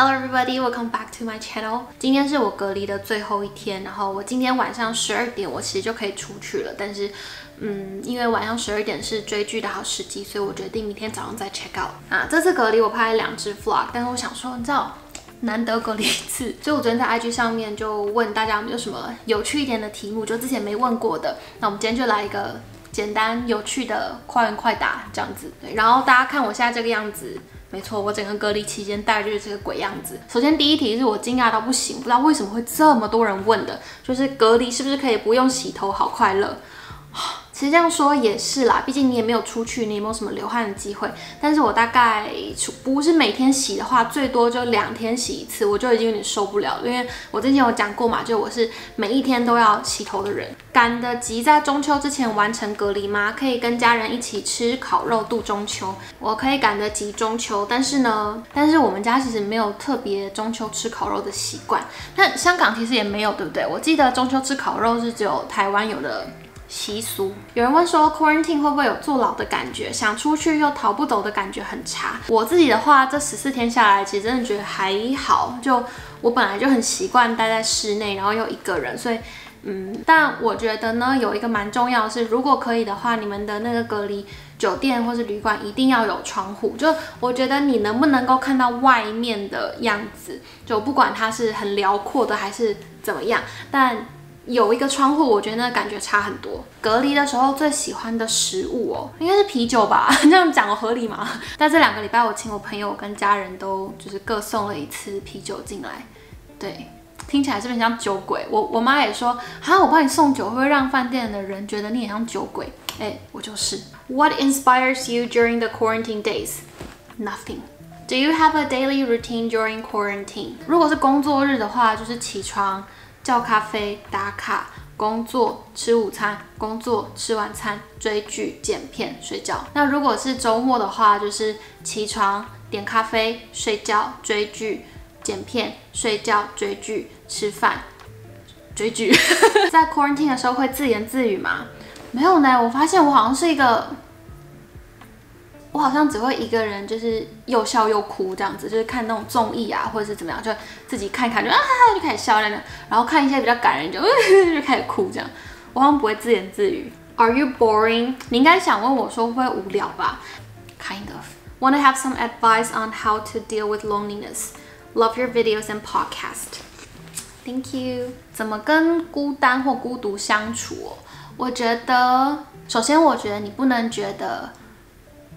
Hello everybody, welcome back to my channel. 今天是我隔离的最后一天，然后我今天晚上十二点我其实就可以出去了，但是，嗯，因为晚上十二点是追剧的好时机，所以我决定明天早上再 check out。啊，这次隔离我拍了两支 vlog，但是我想说，你知道，难得隔离一次，所以我昨天在 IG 上面就问大家有没有什么有趣一点的题目，就之前没问过的。那我们今天就来一个简单有趣的快问快答这样子。对，然后大家看我现在这个样子。没错，我整个隔离期间大概就是这个鬼样子。首先第一题是我惊讶到不行，不知道为什么会这么多人问的，就是隔离是不是可以不用洗头，好快乐。其实这样说也是啦，毕竟你也没有出去，你也没有什么流汗的机会。但是我大概不是每天洗的话，最多就两天洗一次，我就已经有点受不了。因为我之前有讲过嘛，就我是每一天都要洗头的人。赶得及在中秋之前完成隔离吗？可以跟家人一起吃烤肉度中秋。我可以赶得及中秋，但是呢，但是我们家其实没有特别中秋吃烤肉的习惯。那香港其实也没有，对不对？我记得中秋吃烤肉是只有台湾有的。习俗，有人问说 quarantine 会不会有坐牢的感觉？想出去又逃不走的感觉很差。我自己的话，这十四天下来，其实真的觉得还好。就我本来就很习惯待在室内，然后又一个人，所以嗯。但我觉得呢，有一个蛮重要的是，如果可以的话，你们的那个隔离酒店或是旅馆一定要有窗户。就我觉得你能不能够看到外面的样子，就不管它是很辽阔的还是怎么样，但。有一个窗户，我觉得那感觉差很多。隔离的时候最喜欢的食物哦，应该是啤酒吧？这样讲合理吗？在这两个礼拜，我请我朋友跟家人都就是各送了一次啤酒进来。对，听起来是不是像酒鬼？我我妈也说，哈，我帮你送酒，会不会让饭店的人觉得你很像酒鬼？哎，我就是。What inspires you during the quarantine days? Nothing. Do you have a daily routine during quarantine? 如果是工作日的话，就是起床。叫咖啡、打卡、工作、吃午餐、工作、吃晚餐、追剧、剪片、睡觉。那如果是周末的话，就是起床、点咖啡、睡觉、追剧、剪片、睡觉、追剧、吃饭、追剧。在 quarantine 的时候会自言自语吗？没有呢，我发现我好像是一个。我好像只会一个人，就是又笑又哭这样子，就是看那种综艺啊，或者是怎么样，就自己看一看就啊就开始笑那样，然后看一些比较感人就 就开始哭这样。我好像不会自言自语。Are you boring？你应该想问我说会不会无聊吧？Kind of. Want to have some advice on how to deal with loneliness? Love your videos and podcast. Thank you. 怎么跟孤单或孤独相处？我觉得，首先我觉得你不能觉得。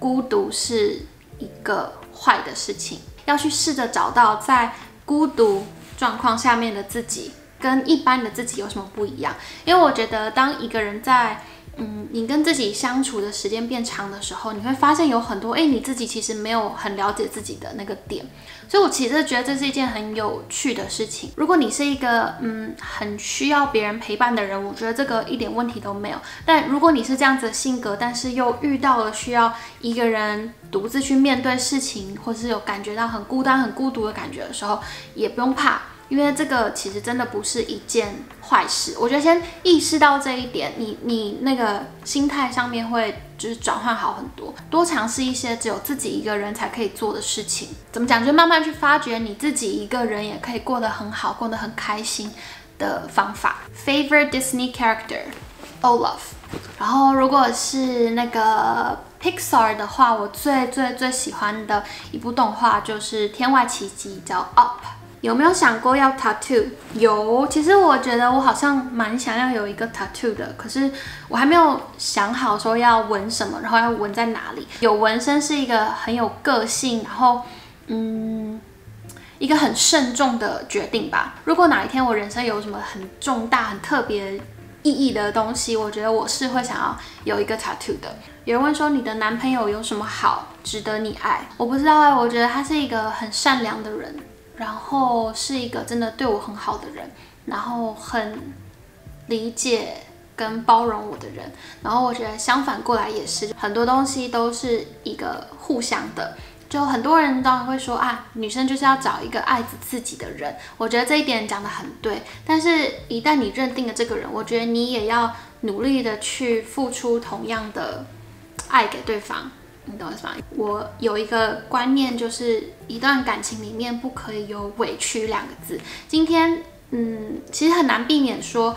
孤独是一个坏的事情，要去试着找到在孤独状况下面的自己跟一般的自己有什么不一样。因为我觉得，当一个人在嗯，你跟自己相处的时间变长的时候，你会发现有很多，哎，你自己其实没有很了解自己的那个点。所以我其实觉得这是一件很有趣的事情。如果你是一个嗯很需要别人陪伴的人，我觉得这个一点问题都没有。但如果你是这样子的性格，但是又遇到了需要一个人独自去面对事情，或是有感觉到很孤单、很孤独的感觉的时候，也不用怕。因为这个其实真的不是一件坏事，我觉得先意识到这一点，你你那个心态上面会就是转换好很多。多尝试一些只有自己一个人才可以做的事情，怎么讲？就慢慢去发掘你自己一个人也可以过得很好、过得很开心的方法。Favorite Disney character Olaf。然后如果是那个 Pixar 的话，我最最最喜欢的一部动画就是《天外奇迹》，叫 Up。有没有想过要 tattoo？有，其实我觉得我好像蛮想要有一个 tattoo 的，可是我还没有想好说要纹什么，然后要纹在哪里。有纹身是一个很有个性，然后嗯，一个很慎重的决定吧。如果哪一天我人生有什么很重大、很特别意义的东西，我觉得我是会想要有一个 tattoo 的。有人问说你的男朋友有什么好，值得你爱？我不知道哎，我觉得他是一个很善良的人。然后是一个真的对我很好的人，然后很理解跟包容我的人。然后我觉得相反过来也是，很多东西都是一个互相的。就很多人当然会说啊，女生就是要找一个爱自己的人。我觉得这一点讲得很对。但是，一旦你认定了这个人，我觉得你也要努力的去付出同样的爱给对方。你懂我意思吗？我有一个观念，就是一段感情里面不可以有委屈两个字。今天，嗯，其实很难避免说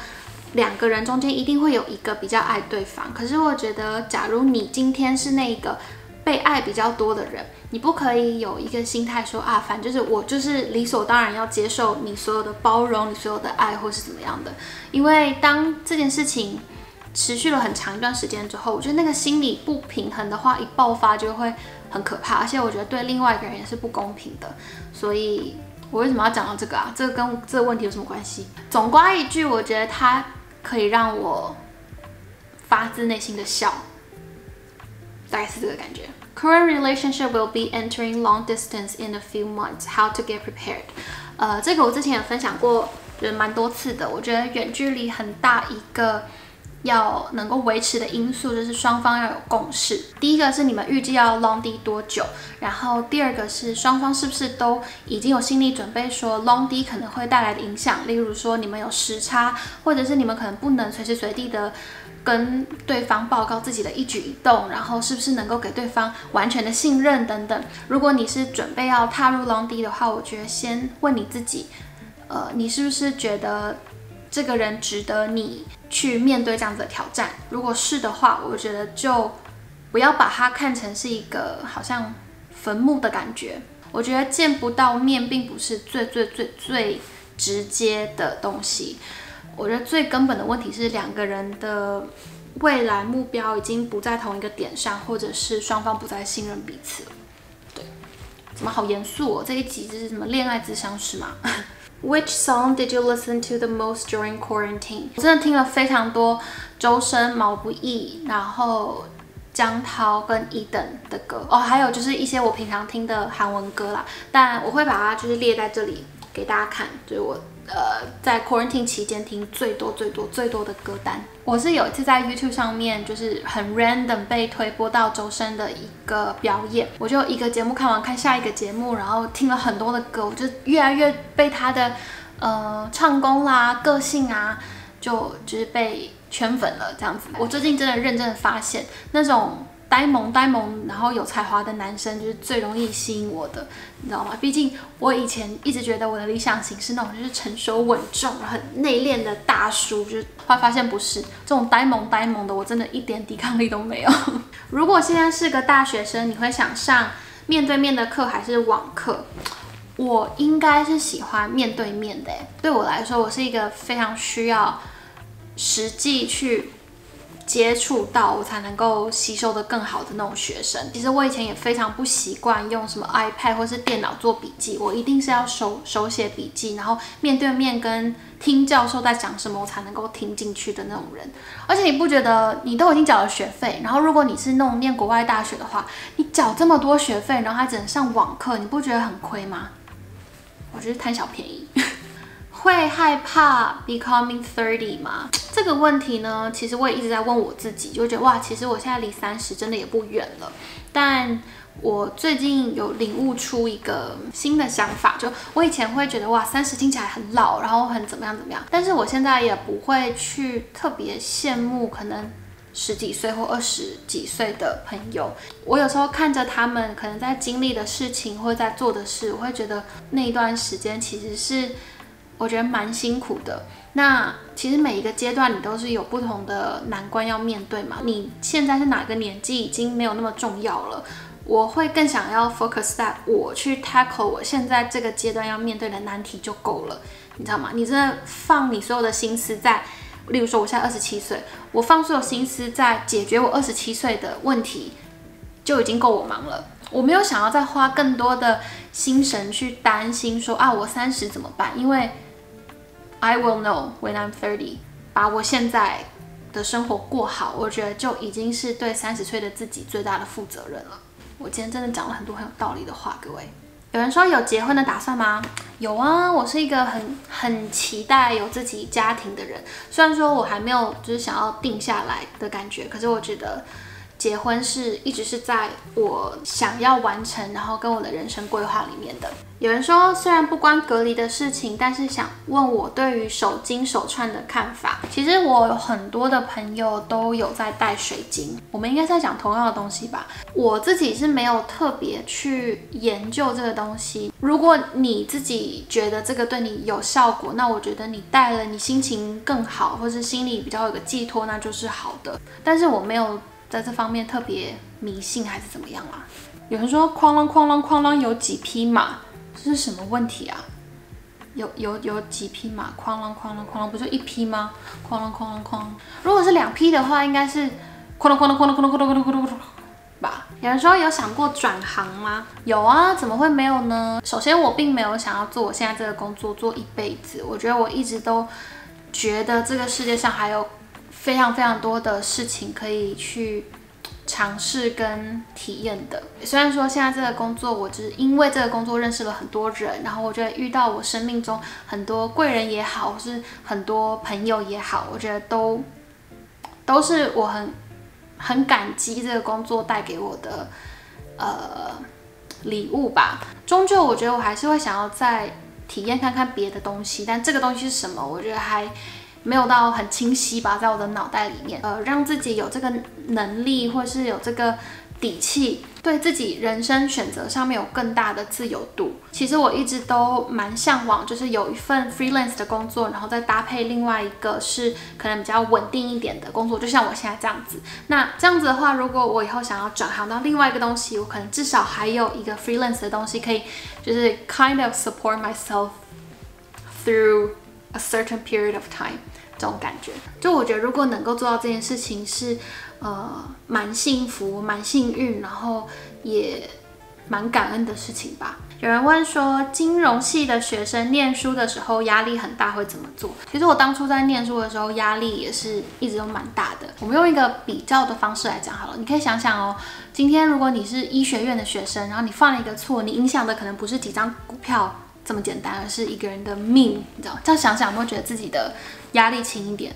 两个人中间一定会有一个比较爱对方。可是我觉得，假如你今天是那个被爱比较多的人，你不可以有一个心态说啊，反正就是我就是理所当然要接受你所有的包容，你所有的爱或是怎么样的。因为当这件事情。持续了很长一段时间之后，我觉得那个心理不平衡的话，一爆发就会很可怕，而且我觉得对另外一个人也是不公平的。所以，我为什么要讲到这个啊？这个跟这个问题有什么关系？总刮一句，我觉得它可以让我发自内心的笑，大概是这个感觉。Current relationship will be entering long distance in a few months. How to get prepared？呃，这个我之前也分享过，觉得蛮多次的。我觉得远距离很大一个。要能够维持的因素就是双方要有共识。第一个是你们预计要 long D 多久，然后第二个是双方是不是都已经有心理准备，说 long D 可能会带来的影响，例如说你们有时差，或者是你们可能不能随时随地的跟对方报告自己的一举一动，然后是不是能够给对方完全的信任等等。如果你是准备要踏入 long D 的话，我觉得先问你自己，呃，你是不是觉得这个人值得你？去面对这样子的挑战，如果是的话，我觉得就不要把它看成是一个好像坟墓的感觉。我觉得见不到面并不是最最最最直接的东西。我觉得最根本的问题是两个人的未来目标已经不在同一个点上，或者是双方不再信任彼此。对，怎么好严肃哦？这一集就是什么恋爱智商是吗？Which song did you listen to the most during quarantine？我真的听了非常多周深、毛不易，然后江涛跟 Eden 的歌哦，还有就是一些我平常听的韩文歌啦。但我会把它就是列在这里给大家看，就是我。呃，在 quarantine 期间听最多最多最多的歌单，我是有一次在 YouTube 上面就是很 random 被推播到周深的一个表演，我就一个节目看完看下一个节目，然后听了很多的歌，我就越来越被他的呃唱功啦、个性啊，就就是被圈粉了这样子。我最近真的认真的发现那种。呆萌呆萌，然后有才华的男生就是最容易吸引我的，你知道吗？毕竟我以前一直觉得我的理想型是那种就是成熟稳重、很内敛的大叔，就是后来发现不是这种呆萌呆萌的，我真的一点抵抗力都没有。如果现在是个大学生，你会想上面对面的课还是网课？我应该是喜欢面对面的。对我来说，我是一个非常需要实际去。接触到我才能够吸收的更好的那种学生。其实我以前也非常不习惯用什么 iPad 或是电脑做笔记，我一定是要手手写笔记，然后面对面跟听教授在讲什么，我才能够听进去的那种人。而且你不觉得你都已经缴了学费，然后如果你是那种念国外大学的话，你缴这么多学费，然后还只能上网课，你不觉得很亏吗？我觉得贪小便宜。会害怕 becoming thirty 吗？这个问题呢，其实我也一直在问我自己，就觉得哇，其实我现在离三十真的也不远了。但我最近有领悟出一个新的想法，就我以前会觉得哇，三十听起来很老，然后很怎么样怎么样。但是我现在也不会去特别羡慕可能十几岁或二十几岁的朋友。我有时候看着他们可能在经历的事情或者在做的事，我会觉得那一段时间其实是。我觉得蛮辛苦的。那其实每一个阶段你都是有不同的难关要面对嘛。你现在是哪个年纪已经没有那么重要了。我会更想要 focus 在我去 tackle 我现在这个阶段要面对的难题就够了，你知道吗？你真的放你所有的心思在，例如说我现在二十七岁，我放所有心思在解决我二十七岁的问题，就已经够我忙了。我没有想要再花更多的心神去担心说啊我三十怎么办，因为。I will know when I'm thirty。把我现在的生活过好，我觉得就已经是对三十岁的自己最大的负责任了。我今天真的讲了很多很有道理的话，各位。有人说有结婚的打算吗？有啊，我是一个很很期待有自己家庭的人。虽然说我还没有就是想要定下来的感觉，可是我觉得。结婚是一直是在我想要完成，然后跟我的人生规划里面的。有人说，虽然不关隔离的事情，但是想问我对于手金手串的看法。其实我有很多的朋友都有在戴水晶，我们应该在讲同样的东西吧？我自己是没有特别去研究这个东西。如果你自己觉得这个对你有效果，那我觉得你戴了你心情更好，或是心里比较有个寄托，那就是好的。但是我没有。在这方面特别迷信还是怎么样啊？有人说哐啷哐啷哐啷有几匹马，这是什么问题啊？有有有几匹马？哐啷哐啷哐啷不就一匹吗？哐啷哐啷哐。如果是两匹的话，应该是哐啷哐啷哐啷哐啷哐啷哐啷哐啷吧？有人说有想过转行吗？有啊，怎么会没有呢？首先我并没有想要做我现在这个工作做一辈子，我觉得我一直都觉得这个世界上还有。非常非常多的事情可以去尝试跟体验的。虽然说现在这个工作，我只是因为这个工作认识了很多人，然后我觉得遇到我生命中很多贵人也好，或是很多朋友也好，我觉得都都是我很很感激这个工作带给我的呃礼物吧。终究我觉得我还是会想要再体验看看别的东西，但这个东西是什么，我觉得还。没有到很清晰吧，在我的脑袋里面，呃，让自己有这个能力，或是有这个底气，对自己人生选择上面有更大的自由度。其实我一直都蛮向往，就是有一份 freelance 的工作，然后再搭配另外一个是可能比较稳定一点的工作，就像我现在这样子。那这样子的话，如果我以后想要转行到另外一个东西，我可能至少还有一个 freelance 的东西可以，就是 kind of support myself through a certain period of time。这种感觉，就我觉得如果能够做到这件事情，是呃蛮幸福、蛮幸运，然后也蛮感恩的事情吧。有人问说，金融系的学生念书的时候压力很大，会怎么做？其实我当初在念书的时候，压力也是一直都蛮大的。我们用一个比较的方式来讲好了，你可以想想哦，今天如果你是医学院的学生，然后你犯了一个错，你影响的可能不是几张股票。这么简单，而是一个人的命，你知道？这样想想，有没有觉得自己的压力轻一点？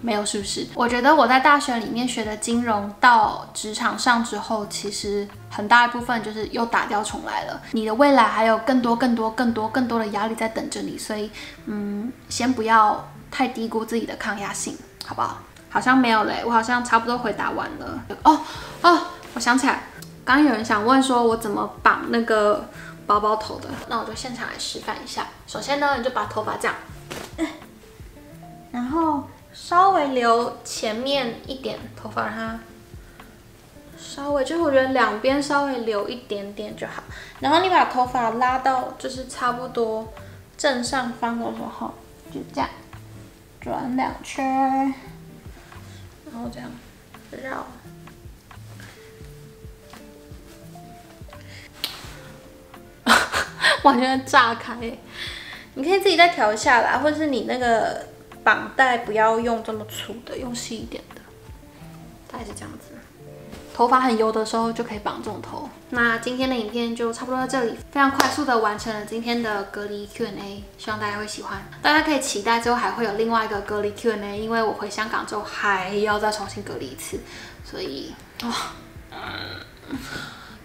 没有，是不是？我觉得我在大学里面学的金融，到职场上之后，其实很大一部分就是又打掉重来了。你的未来还有更多、更多、更多、更多的压力在等着你，所以，嗯，先不要太低估自己的抗压性，好不好？好像没有嘞，我好像差不多回答完了。哦哦，我想起来，刚刚有人想问说，我怎么绑那个？包包头的，那我就现场来示范一下。首先呢，你就把头发这样，然后稍微留前面一点头发，让它稍微，就是我觉得两边稍微留一点点就好。然后你把头发拉到就是差不多正上方的时候，就这样转两圈，然后这样绕。完全炸开，你可以自己再调一下来，或者是你那个绑带不要用这么粗的，用细一点的，大概是这样子。头发很油的时候就可以绑这种头。那今天的影片就差不多到这里，非常快速的完成了今天的隔离 Q&A，希望大家会喜欢。大家可以期待之后还会有另外一个隔离 Q&A，因为我回香港之后还要再重新隔离一次，所以哇，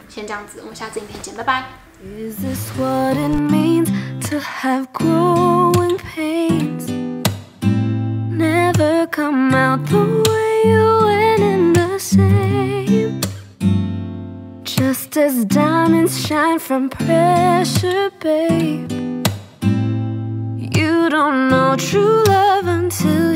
先这样子，我们下次影片见，拜拜。Is this what it means to have growing pains? Never come out the way you went in the same. Just as diamonds shine from pressure, babe. You don't know true love until